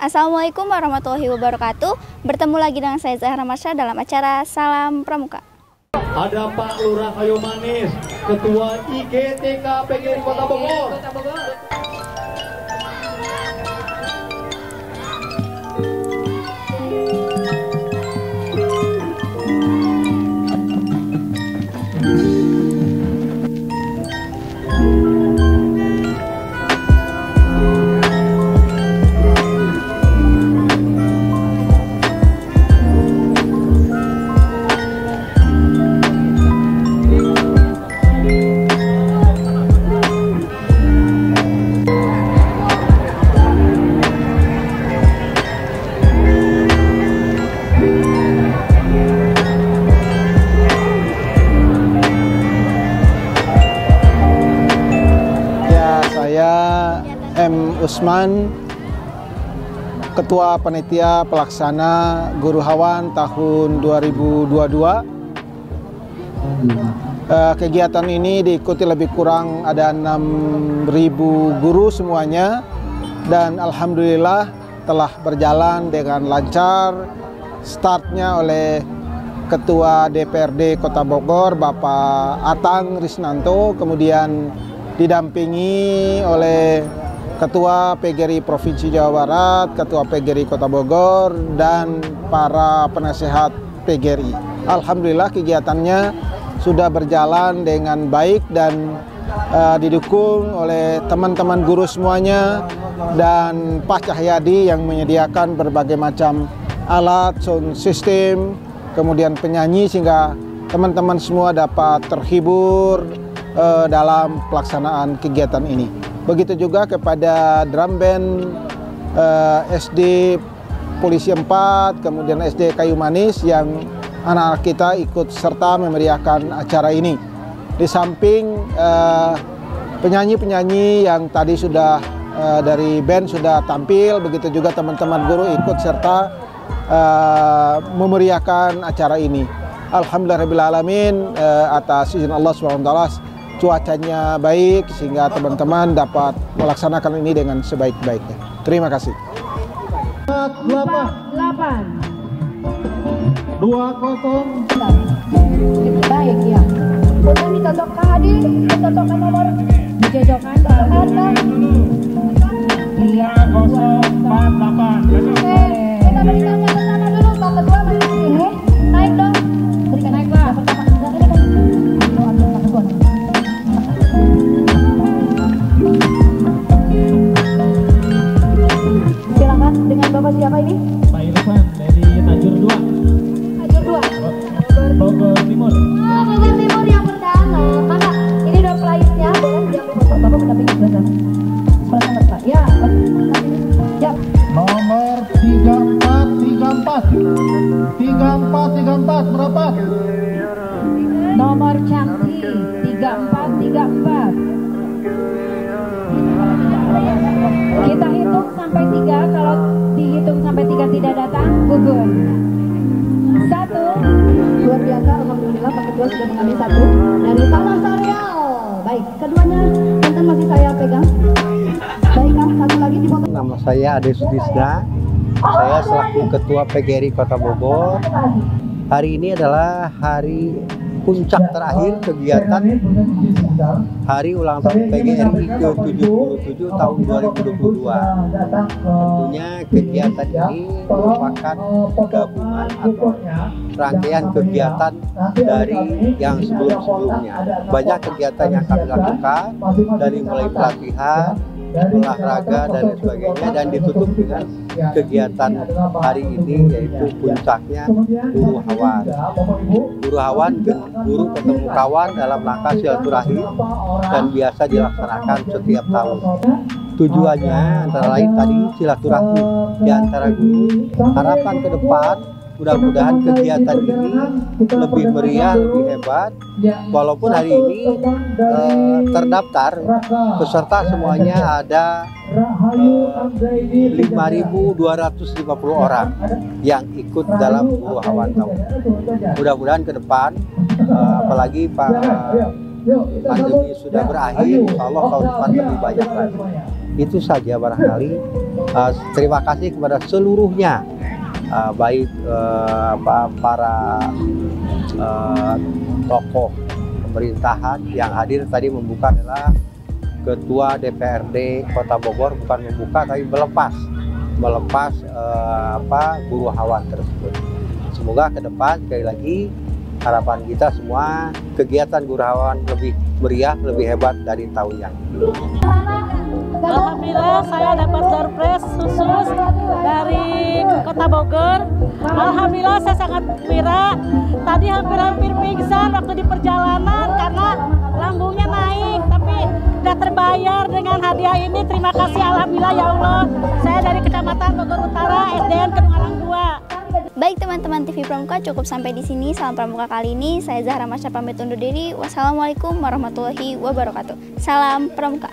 Assalamualaikum warahmatullahi wabarakatuh. Bertemu lagi dengan saya Zahra Marsha dalam acara Salam Pramuka. Ada Pak Lurah Ayu Manis, Ketua IGTK PGRI Kota Bogor. Usman, Ketua Panitia Pelaksana Guru Hawan tahun 2022. Eh, kegiatan ini diikuti lebih kurang ada 6.000 guru semuanya dan alhamdulillah telah berjalan dengan lancar. Startnya oleh Ketua DPRD Kota Bogor Bapak Atang Risnanto, kemudian didampingi oleh Ketua PGRI Provinsi Jawa Barat, Ketua PGRI Kota Bogor, dan para penasehat PGRI. Alhamdulillah kegiatannya sudah berjalan dengan baik dan eh, didukung oleh teman-teman guru semuanya dan Pak Cahyadi yang menyediakan berbagai macam alat, sound system, kemudian penyanyi sehingga teman-teman semua dapat terhibur eh, dalam pelaksanaan kegiatan ini. Begitu juga kepada drum band eh, SD Polisi 4, kemudian SD Kayu Manis yang anak-anak kita ikut serta memeriahkan acara ini. Di samping eh, penyanyi-penyanyi yang tadi sudah eh, dari band sudah tampil, begitu juga teman-teman guru ikut serta eh, memeriahkan acara ini. Alhamdulillahirrahmanirrahim eh, atas izin Allah SWT cuacanya baik sehingga teman-teman dapat melaksanakan ini dengan sebaik-baiknya. Terima kasih. delapan Dua kosong. lebih baik ya kemudian dicocok Kak Hadi nomor dicocokkan Ya. Ya. Nomor 3434. 3434 berapa? Nomor cantik 3434. Kita hitung sampai tiga. Kalau dihitung sampai tiga tidak datang, gugur. Satu. Luar biasa, Alhamdulillah Pak Ketua sudah mengambil satu dari Tanah Sarial. Baik, keduanya mantan masih saya pegang. Nama saya Ade Sudisna. Saya selaku Ketua PGRI Kota Bogor. Hari ini adalah hari puncak terakhir kegiatan Hari Ulang Tahun PGRI ke-77 tahun 2022. Tentunya kegiatan ini merupakan gabungan atau rangkaian kegiatan dari yang sebelum-sebelumnya. Banyak kegiatan yang kami lakukan dari mulai pelatihan, olahraga dan sebagainya dan ditutup dengan kegiatan hari ini yaitu puncaknya guru hawan. Guru hawan guru ketemu kawan dalam rangka silaturahim dan biasa dilaksanakan setiap tahun. Tujuannya antara lain tadi silaturahmi di antara guru. Harapan ke depan mudah-mudahan kegiatan ini lebih meriah, lebih hebat. Walaupun hari ini eh, terdaftar peserta semuanya ada eh, 5.250 orang yang ikut dalam hawan tahun. Mudah-mudahan ke depan, eh, apalagi Pak pandemi sudah berakhir, insya Allah tahun depan lebih banyak lagi. Itu saja barangkali. uh, terima kasih kepada seluruhnya uh, baik uh, para uh, tokoh pemerintahan yang hadir tadi membuka adalah Ketua DPRD Kota Bogor bukan membuka tapi melepas melepas uh, apa guru hawan tersebut. Semoga ke depan sekali lagi harapan kita semua kegiatan guru hawan lebih meriah, lebih hebat dari tahun yang Alhamdulillah saya dapat door prize khusus dari Kota Bogor. Alhamdulillah saya sangat gembira. Tadi hampir-hampir pingsan waktu di perjalanan karena lambungnya naik, tapi sudah terbayar dengan hadiah ini. Terima kasih Alhamdulillah ya Allah. Saya dari Kecamatan Bogor Utara, SDN Kedung Alang 2. Baik teman-teman TV Pramuka cukup sampai di sini salam Pramuka kali ini. Saya Zahra Masya pamit undur diri. Wassalamualaikum warahmatullahi wabarakatuh. Salam Pramuka.